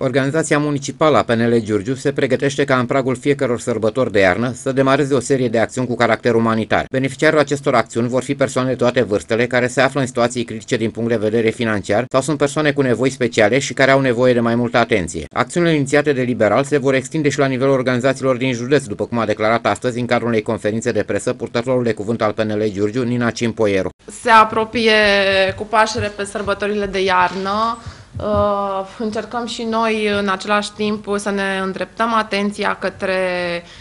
Organizația municipală a PNL Giurgiu se pregătește ca în pragul fiecăror sărbători de iarnă să demareze o serie de acțiuni cu caracter umanitar. Beneficiarul acestor acțiuni vor fi persoane de toate vârstele care se află în situații critice din punct de vedere financiar sau sunt persoane cu nevoi speciale și care au nevoie de mai multă atenție. Acțiunile inițiate de Liberal se vor extinde și la nivelul organizațiilor din județ, după cum a declarat astăzi în cadrul unei conferințe de presă purtătorul de cuvânt al PNL Giurgiu, Nina Cimpoieru. Se apropie cu pașere pe sărbătorile de iarnă. Uh, încercăm și noi în același timp să ne îndreptăm atenția către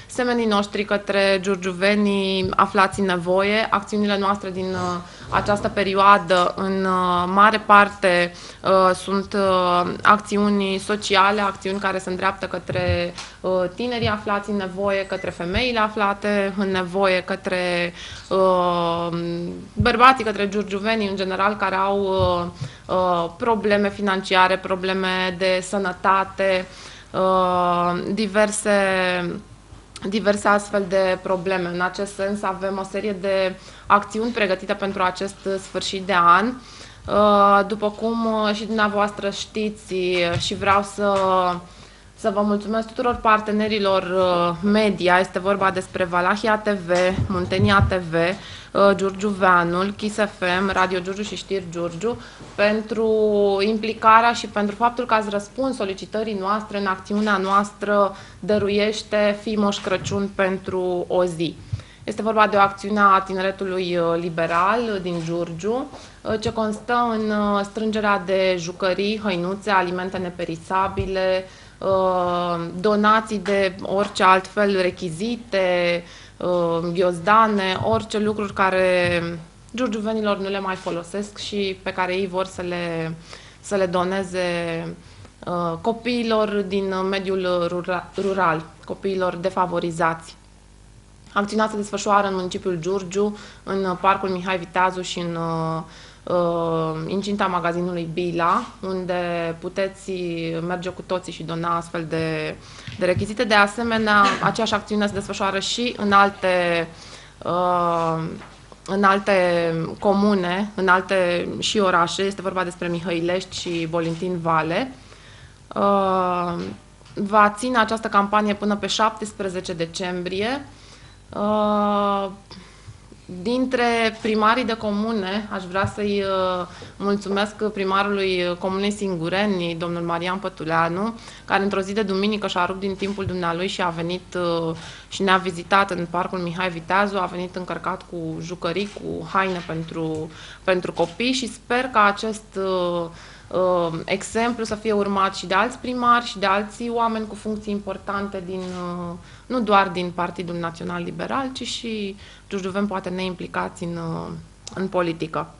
semenii noștri, către giurgiuvenii aflați în nevoie. Acțiunile noastre din uh, această perioadă, în uh, mare parte, sunt acțiuni sociale, acțiuni care se îndreaptă către tinerii aflați în nevoie, către femeile aflate în nevoie, către bărbații, către giurgiuvenii în general care au probleme financiare, probleme de sănătate, diverse diverse astfel de probleme. În acest sens avem o serie de acțiuni pregătite pentru acest sfârșit de an. După cum și dumneavoastră știți și vreau să să vă mulțumesc tuturor partenerilor uh, media. Este vorba despre Valahia TV, Muntenia TV, uh, Giurgiu Veanul, Kiss FM, Radio Giurgiu și Știri Giurgiu pentru implicarea și pentru faptul că ați răspuns solicitării noastre în acțiunea noastră Dăruiește Fii Moș Crăciun pentru o zi. Este vorba de o acțiune a tineretului uh, liberal din Giurgiu, ce constă în strângerea de jucării, hăinuțe, alimente neperisabile, Uh, donații de orice altfel rechizite, uh, ghiozdane, orice lucruri care giurgiuvenilor nu le mai folosesc și pe care ei vor să le, să le doneze uh, copiilor din mediul rural, copiilor defavorizați. Acțiunea se desfășoară în municipiul Giurgiu, în parcul Mihai Viteazu și în uh, incinta magazinului Bila, unde puteți merge cu toții și dona astfel de, de rechizite. De asemenea, aceeași acțiune se desfășoară și în alte uh, în alte comune, în alte și orașe, este vorba despre Mihăilești și Bolintin Vale. Uh, va ține această campanie până pe 17 decembrie. Uh, Dintre primarii de comune, aș vrea să-i uh, mulțumesc primarului Comunei Singureni, domnul Marian Pătuleanu, care într-o zi de duminică și-a rupt din timpul dumnealui și a venit uh, și ne-a vizitat în parcul Mihai Viteazu, a venit încărcat cu jucării, cu haine pentru, pentru copii și sper că acest uh, uh, exemplu să fie urmat și de alți primari și de alții oameni cu funcții importante din, uh, nu doar din Partidul Național Liberal, ci și giurgiuveni poate neimplicați în, uh, în politică.